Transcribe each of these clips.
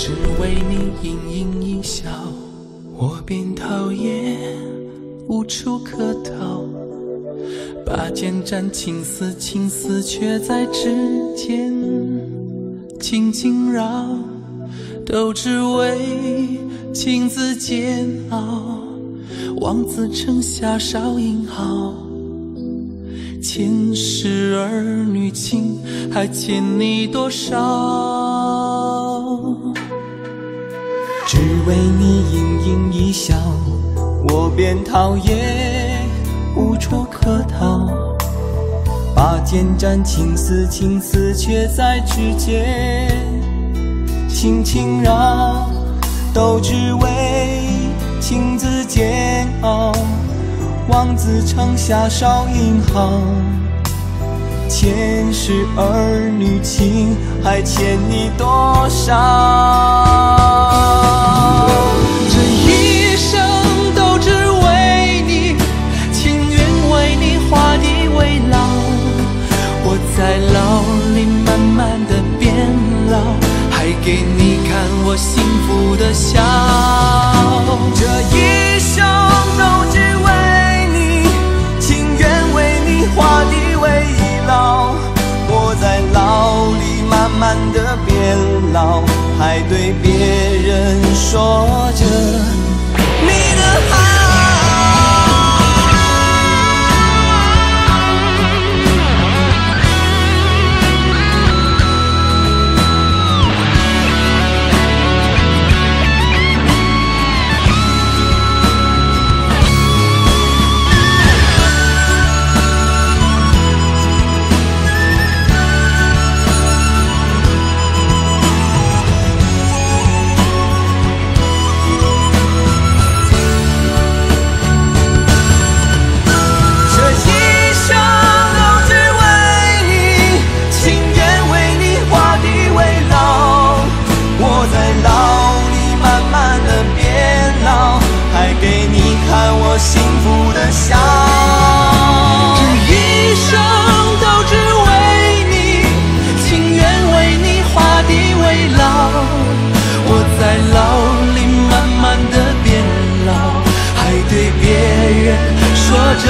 只为你盈盈一笑，我便讨厌，无处可逃。拔剑斩情丝，情丝却在指尖轻轻绕，都只为情字煎熬。望子成霞少英豪，前世儿女情还欠你多少？只为你盈盈一笑，我便陶冶，无处可逃。拔剑斩情丝，情丝却在指尖轻轻绕，都只为情字煎熬。望子成霞少英豪，前世儿女情还欠你多少？幸福的笑。这一生都只为你，情愿为你画地为牢。我在牢里慢慢的变老，还对别人说着。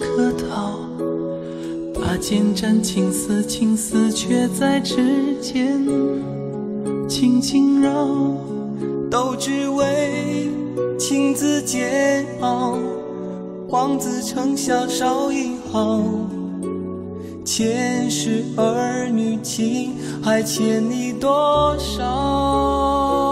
客套。拔剑斩情丝，情丝却在指尖轻轻绕。都只为情字煎熬，望子成霞少英豪。前世儿女情还欠你多少？